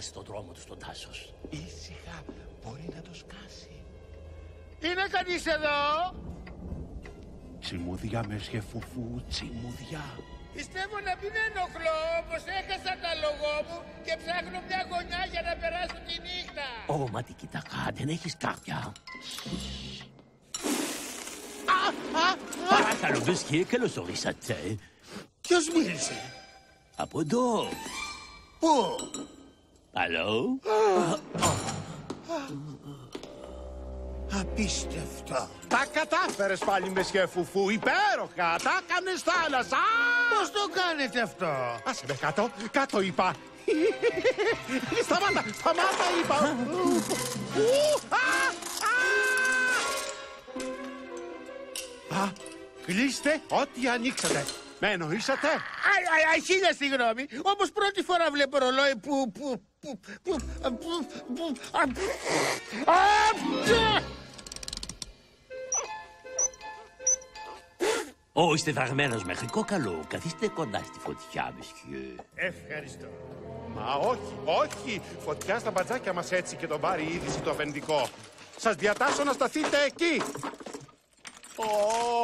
στον δρόμο του στον Τάσος. Ήσυχα, μπορεί να το σκάσει. Είναι κανείς εδώ; Τσιμουδιά, μεσχε φουφού, τσιμουδιά. Πιστεύω να μην ενοχλώ, όμως έχασα τα λογό μου και ψάχνω μια γωνιά για να περάσω τη νύχτα. Ω, μα τι κοιτακά, δεν έχεις κάποια; Παρακαλώ, μεσχέ, καλώς ορίσατε. Ποιος μίλησε; Από εδώ. Πού; Αλλό. Απίστευτο. Τα κατάφερες πάλι, μεσχε φουφού, υπέροχα. Τα έκανες θάλασσα. Πώς το κάνετε αυτό; Άσε με κάτω, κάτω είπα. σταμάτα, σταμάτα είπα. Ου, α, α. Α, κλείστε ό,τι ανοίξατε. Με εννοήσατε; Αι, αι, αι, χίλια συγγνώμη. Όμως πρώτη φορά βλέπω ρολόι που... που... που... που... που... που... α, που... α, τσε! Ω, είστε δραγμένος μέχρι κόκαλο. Καθίστε κοντά στη φωτιά, μεσχέ. Ευχαριστώ. Μα όχι, όχι. Φωτιά στα μπατζάκια μας έτσι και τον πάρει η είδηση το αφεντικό. Σας διατάσσω να σταθείτε εκεί.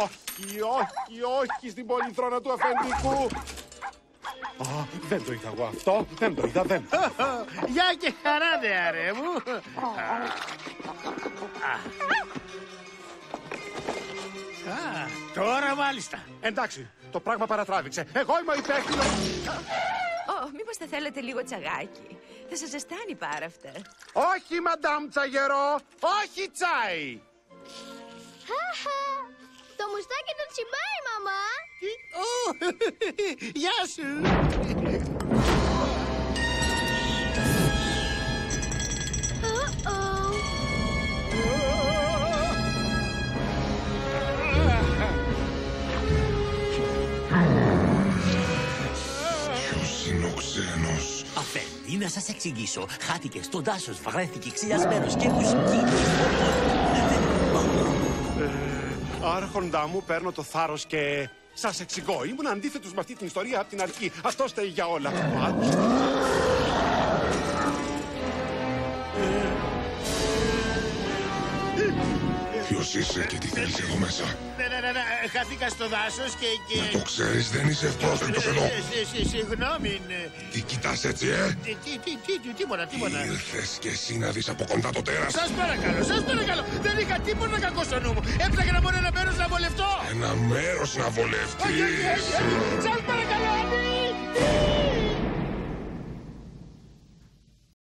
Όχι, όχι, όχι στην πολυθρόνα του αφεντικού. Α, δεν το είδα εγώ αυτό. Δεν το είδα, δεν. Γεια και χαρά, δε αρέ μου. Α, τώρα μάλιστα. Εντάξει, το πράγμα παρατράβηξε. Εγώ είμαι ο υπεύθυνος. Ω, μήπως θα θέλετε λίγο τσαγάκι; Θα σας ζεστάνει πάρα αυτά. Όχι, μαντάμ τσαγερό. Όχι τσάι. Χαχα! Το μουστάκι του τσιμπάει, μαμά! Ω, Γεια σου. Ω-ω. Ποιος είναι ο ξένος. Αφέντη, να σας εξηγήσω. Χάθηκε στον Τάσος, βρέθηκε ξυλιασμένος και τους σκύλους. Άρχοντά μου, παίρνω το θάρρος και σας εξηγώ. Ήμουν αντίθετος με αυτή την ιστορία από την αρχή. Αυτό στέει για όλα. Ο άλλος... Ποιος είσαι και τι θέλεις εδώ μέσα; Ναι, ναι, ναι, ναι, χάθηκα στο δάσος και... και... Το ξέρεις, δεν είσαι ευπρόσδεκτος εδώ. Ε, ε, ε, ε, Συγγνώμη, ναι. Τι κοιτάς έτσι, ε; Τι, τι, τι, τι, τι, τίποτα, τίποτα. Ήρθες και εσύ να δεις από κοντά το τέρας. Σας παρακαλώ, σας παρακαλώ. Δεν είχα τίποτα κακό στο νου μου. Έψαχνα να μόνο ένα μέρος να βολευτώ. Ένα μέρος να Όχι, όχι, όχι, βολευτείς. όχι. Σας παρακαλώ, ανοίξτε.